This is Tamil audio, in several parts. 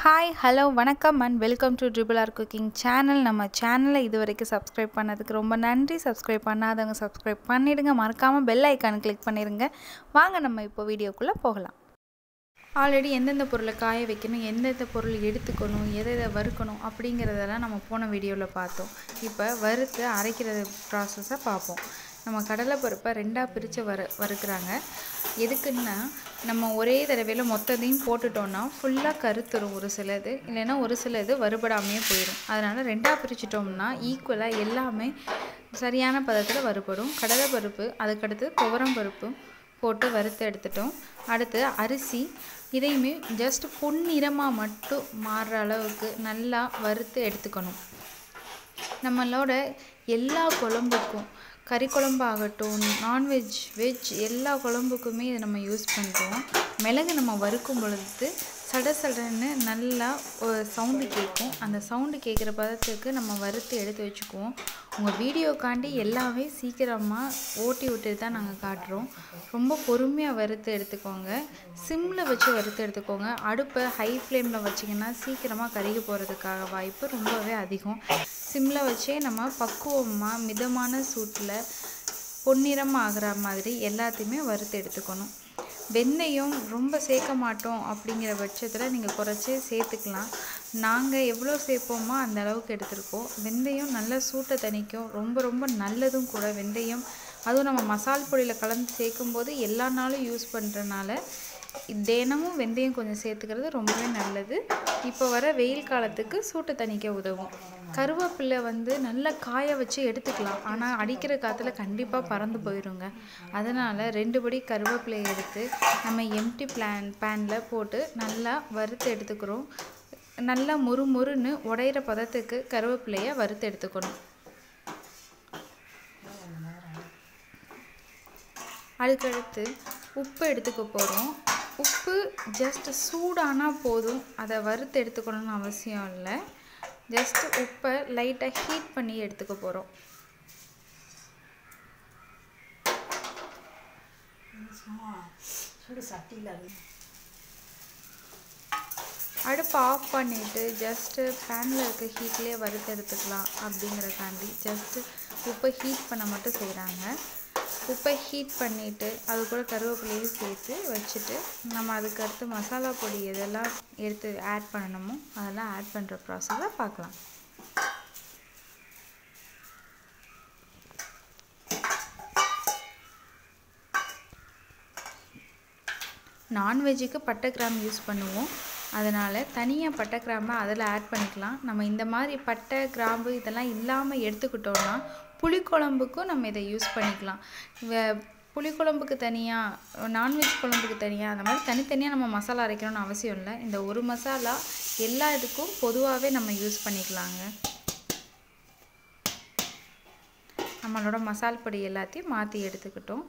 ஹாய் ஹலோ வணக்கம் and welcome to triple R cooking channel நம்ம சேனலை இது வரைக்கும் சப்ஸ்கிரைப் பண்ணதுக்கு ரொம்ப நன்றி. சப்ஸ்கிரைப் பண்ணாதவங்க சப்ஸ்கிரைப் பண்ணிவிடுங்க மறக்காமல் பெல் ஐக்கான் கிளிக் பண்ணிடுங்க. வாங்க நம்ம இப்போ வீடியோக்குள்ளே போகலாம். ஆல்ரெடி எந்தெந்த பொருளை காய வைக்கணும் எந்தெந்த பொருள் எடுத்துக்கணும் எதை எதை வறுக்கணும் அப்படிங்கிறதெல்லாம் நம்ம போன வீடியோவில் பார்த்தோம். இப்போ வறுத்து அரைக்கிறது ப்ராசஸை பார்ப்போம். நம்ம கடலைப்பருப்பை ரெண்டாக பிரித்து வறு வறுக்கிறாங்க. எதுக்குன்னா நம்ம ஒரே தடவையில் மொத்தத்தையும் போட்டுட்டோன்னா ஃபுல்லாக கருத்துரும் ஒரு சிலது. இல்லைன்னா ஒரு சிலது வறுபடாமையே போயிடும் அதனால் ரெண்டாக பிரிச்சிட்டோம்னா ஈக்குவலாக எல்லாமே சரியான பதத்தில் வறுபடும். கடலைப்பருப்பு அதுக்கடுத்து துவரம் பருப்பு போட்டு வறுத்து எடுத்துட்டோம். அடுத்து அரிசி இதையுமே ஜஸ்ட் பொன்னிறமாக மட்டும் மாறுற அளவுக்கு நல்லா வறுத்து எடுத்துக்கணும். நம்மளோட எல்லா குழம்புக்கும் கறி குழம்பாகட்டும் நான்வெஜ் வெஜ் எல்லா குழம்புக்குமே இதை நம்ம யூஸ் பண்ணுறோம் மிளகு நம்ம வறுக்கும் பொழுது சட சடன்னு நல்லா சவுண்டு கேட்கும் அந்த சவுண்டு கேட்குற பதத்துக்கு நம்ம வறுத்து எடுத்து வச்சுக்குவோம். உங்கள் வீடியோக்காண்டி எல்லாமே சீக்கிரமாக ஓட்டி விட்டு தான் நாங்கள் காட்டுறோம். ரொம்ப பொறுமையாக வறுத்து எடுத்துக்கோங்க. சிம்மில் வச்சு வறுத்து எடுத்துக்கோங்க. அடுப்பை ஹை ஃப்ளேமில் வச்சிங்கன்னா சீக்கிரமாக கருகி போகிறதுக்காக வாய்ப்பு ரொம்பவே அதிகம். சிம்மில் வச்சே நம்ம பக்குவமாக மிதமான சூட்டில் பொன்னிறமாக ஆகிற மாதிரி எல்லாத்தையுமே வறுத்து எடுத்துக்கணும். வெந்தயம் ரொம்ப சேர்க்க மாட்டோம் அப்படிங்கிற பட்சத்தில் நீங்கள் குறைச்சி சேர்த்துக்கலாம். நாங்கள் எவ்வளோ சேர்ப்போமோ அந்த அளவுக்கு எடுத்திருக்கோம். வெந்தயம் நல்ல சூட்டை தணிக்கும். ரொம்ப ரொம்ப நல்லதும் கூட வெந்தயம் அதுவும் நம்ம மசால் பொடியில் கலந்து சேர்க்கும்போது எல்லா நாளும் யூஸ் பண்ணுறனால தினமும் வெந்தயம் கொஞ்சம் சேர்த்துக்கிறது ரொம்பவே நல்லது. இப்போ வர வெயில் காலத்துக்கு சூட்டை தணிக்க உதவும். கருவேப்பிலை வந்து நல்லா காய வச்சு எடுத்துக்கலாம். ஆனால் அடிக்கிற காற்றுல கண்டிப்பாக பறந்து போயிடுங்க அதனால் ரெண்டு படி கருவேப்பிலையை எடுத்து நம்ம எம்டி பிளான் பேனில் போட்டு நல்லா வறுத்து எடுத்துக்கிறோம். நல்லா முறு முறுன்னு உடையிற பதத்துக்கு கருவேப்பிலையை வறுத்து எடுத்துக்கணும். அதுக்கடுத்து உப்பு எடுத்துக்க போகிறோம் உப்பு ஜஸ்ட் சூடானால் போதும். அதை வறுத்து எடுத்துக்கணும்னு அவசியம் இல்லை. ஜஸ்ட் உப்பை லைட்டாக ஹீட் பண்ணி எடுத்துக்க போகிறோம் அடுப்பை ஆஃப் பண்ணிவிட்டு ஜஸ்ட்டு பேனில் இருக்க ஹீட்லேயே வறுத்து எடுத்துக்கலாம் அப்படிங்கிறக்காண்டி ஜஸ்ட்டு உப்பை ஹீட் பண்ண மட்டும் செய்கிறாங்க உப்பை ஹீட் பண்ணிவிட்டு அது கூட கருவேப்பிலையும் சேர்த்து வச்சுட்டு நம்ம அதுக்கடுத்து மசாலா பொடி எதெல்லாம் எடுத்து ஆட் பண்ணணுமோ அதெல்லாம் ஆட் பண்ணுற ப்ராசஸை பார்க்கலாம். நான்வெஜ்ஜுக்கு பட்டை கிராம் யூஸ் பண்ணுவோம். அதனால் தனியாக பட்டை கிராம்பை அதில் ஆட் பண்ணிக்கலாம். நம்ம இந்த மாதிரி பட்டை கிராம்பு இதெல்லாம் இல்லாமல் எடுத்துக்கிட்டோன்னா புளிக்குழம்புக்கும் நம்ம இதை யூஸ் பண்ணிக்கலாம். புளிக்குழம்புக்கு தனியாக நான்வெஜ் குழம்புக்கு தனியாக அந்த மாதிரி தனித்தனியாக நம்ம மசாலா அரைக்கணும்னு அவசியம் இல்லை. இந்த ஒரு மசாலா எல்லா இதுக்கும் பொதுவாகவே நம்ம யூஸ் பண்ணிக்கலாங்க. நம்மளோட மசால் பொடி எல்லாத்தையும் மாற்றி எடுத்துக்கிட்டோம்.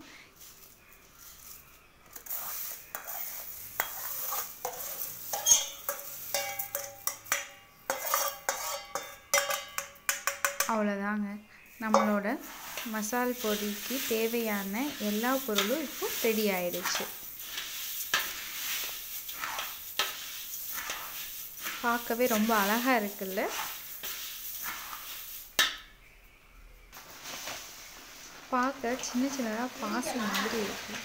அவ்வளோதாங்க நம்மளோட மசால் பொடிக்கு தேவையான எல்லா பொருளும் இப்போ ரெடி ஆயிடுச்சு. பார்க்கவே ரொம்ப அழகாக இருக்குல்ல? பார்க்க சின்ன சின்னதாக பாசி மாதிரி இருக்குது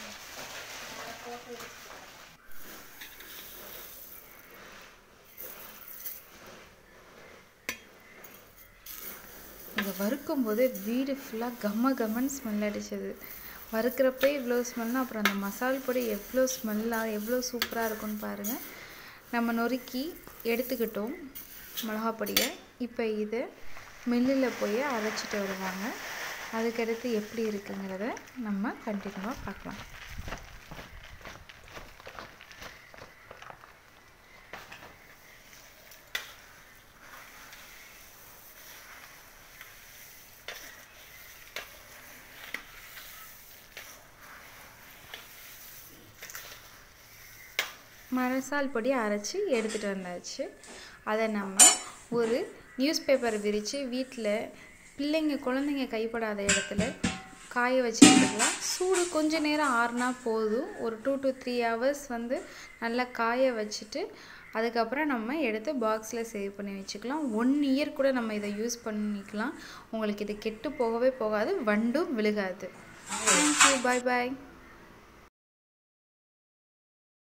இதை வறுக்கும் போது வீடு ஃபுல்லாக கம்ம கம்மன்னு ஸ்மெல் அடிச்சது. வறுக்கிறப்பே இவ்வளோ ஸ்மெல்னா அப்புறம் அந்த மசால் பொடி எவ்வளோ ஸ்மெல்லாக எவ்வளோ சூப்பராக இருக்கும்னு பாருங்கள் நம்ம நொறுக்கி எடுத்துக்கிட்டோம் மிளகா பொடியை. இப்போ இதை மில்லில் போய் அரைச்சிட்டு வருவாங்க. அதுக்கடுத்து எப்படி இருக்குங்கிறத நம்ம கண்டினியூவாக பார்க்கலாம். மரசால் பொடி அரைச்சி எடுத்துகிட்டு வந்தாச்சு. அதை நம்ம ஒரு நியூஸ் பேப்பர் விரித்து வீட்டில் பிள்ளைங்க குழந்தைங்க கைப்படாத இடத்துல காய வச்சு சூடு கொஞ்ச நேரம் ஆறுனா போதும். ஒரு டூ டு த்ரீ ஹவர்ஸ் வந்து நல்லா காய வச்சுட்டு அதுக்கப்புறம் நம்ம எடுத்து பாக்ஸில் சேவ் பண்ணி வச்சுக்கலாம். ஒன் இயர் கூட நம்ம இதை யூஸ் பண்ணிக்கலாம். உங்களுக்கு இது கெட்டு போகவே போகாது வண்டும் விழுகாது. தேங்க்யூ பாய் பாய்